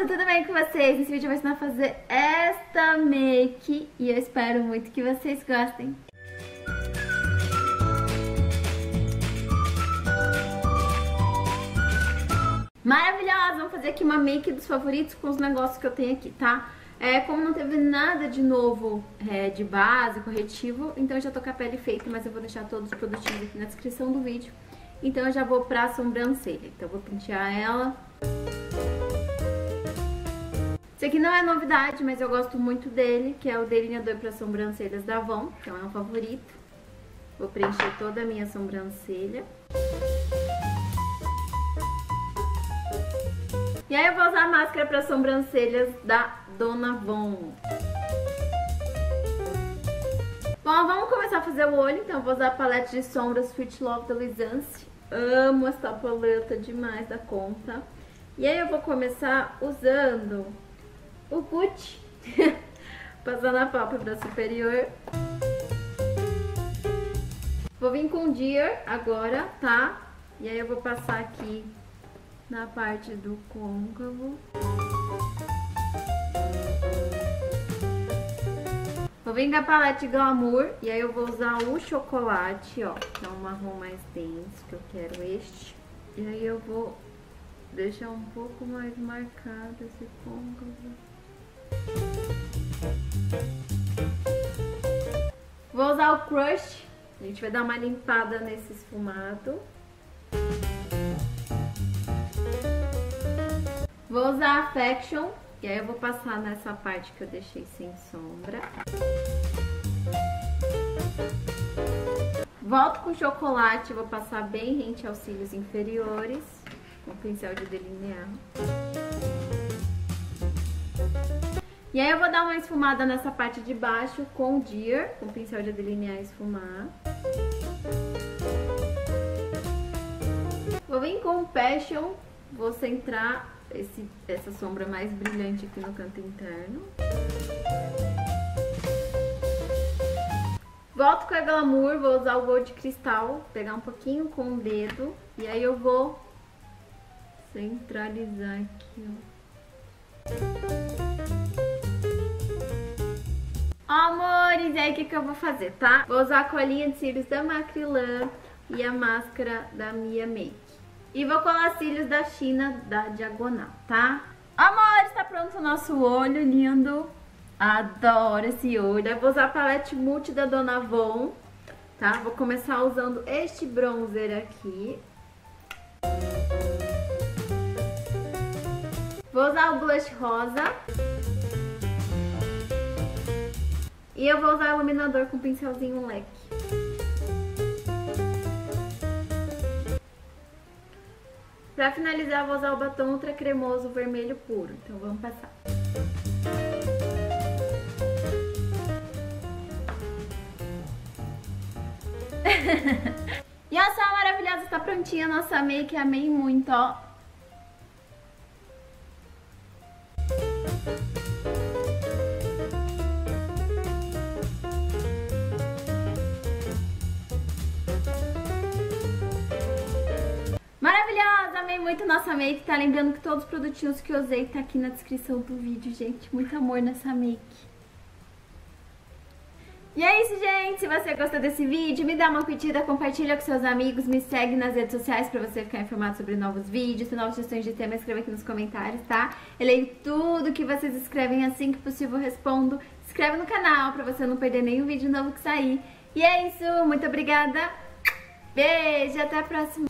mundo, tudo bem com vocês? Nesse vídeo eu vou ensinar a fazer esta make e eu espero muito que vocês gostem. Maravilhosa! Vamos fazer aqui uma make dos favoritos com os negócios que eu tenho aqui, tá? É, como não teve nada de novo é, de base, corretivo, então eu já tô com a pele feita, mas eu vou deixar todos os produtinhos aqui na descrição do vídeo. Então eu já vou pra sobrancelha. Então eu vou pentear ela. Esse aqui não é novidade, mas eu gosto muito dele, que é o delineador para sobrancelhas da Avon, então é um favorito. Vou preencher toda a minha sobrancelha. E aí eu vou usar a máscara para sobrancelhas da Dona Von. Bom, vamos começar a fazer o olho, então eu vou usar a paleta de sombras Sweet Love da Luisance. Amo essa paleta demais da conta. E aí eu vou começar usando o Gucci, passando a pálpebra superior. Vou vir com o Dear agora, tá? E aí eu vou passar aqui na parte do côncavo. Vou vir com a palete Glamour e aí eu vou usar o chocolate, ó, que é um marrom mais denso, que eu quero este. E aí eu vou deixar um pouco mais marcado esse côncavo. Vou usar o Crush, a gente vai dar uma limpada nesse esfumado. Vou usar a Affection e aí eu vou passar nessa parte que eu deixei sem sombra. Volto com chocolate, vou passar bem rente aos cílios inferiores, com o pincel de delinear. E aí eu vou dar uma esfumada nessa parte de baixo com o Dear, com o pincel de delinear e esfumar. Vou vir com o Passion, vou centrar esse, essa sombra mais brilhante aqui no canto interno. Volto com a Glamour, vou usar o Gold Cristal, pegar um pouquinho com o dedo e aí eu vou centralizar aqui, ó. E aí o que, que eu vou fazer, tá? Vou usar a colinha de cílios da Macrylan e a máscara da Mia Make. E vou colar cílios da China da Diagonal, tá? Amores, tá pronto o nosso olho lindo. Adoro esse olho. Eu vou usar a palete multi da Dona Von, tá? Vou começar usando este bronzer aqui. Vou usar o blush rosa. E eu vou usar o iluminador com pincelzinho leque. Pra finalizar, eu vou usar o batom ultra cremoso vermelho puro. Então vamos passar. e olha só, maravilhosa, tá prontinha a nossa make. Amei muito, ó. Maravilhosa, amei muito nossa make, tá? Lembrando que todos os produtinhos que eu usei tá aqui na descrição do vídeo, gente. Muito amor nessa make. E é isso, gente. Se você gostou desse vídeo, me dá uma curtida, compartilha com seus amigos, me segue nas redes sociais pra você ficar informado sobre novos vídeos, novas sugestões de tema, escreva aqui nos comentários, tá? Eu leio tudo que vocês escrevem assim que possível respondo. Se inscreve no canal pra você não perder nenhum vídeo novo que sair. E é isso, muito obrigada. Beijo, até a próxima.